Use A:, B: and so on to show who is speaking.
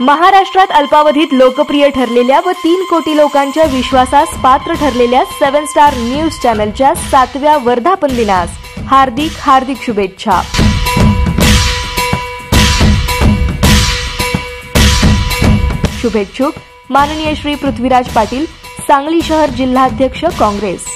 A: महाराष्ट्रात अल्पावधीत लोकप्रिय ठरलेल्या व तीन कोटी लोकांच्या विश्वासास पात्र ठरलेल्या सेव्हन स्टार न्यूज चॅनलच्या सातव्या वर्धापन दिनास हार्दिक हार्दिक शुभेच्छा. शुभेच्छुक. माननीय श्री पृथ्वीराज पाटील सांगली शहर जिल्हाध्यक्ष काँग्रेस.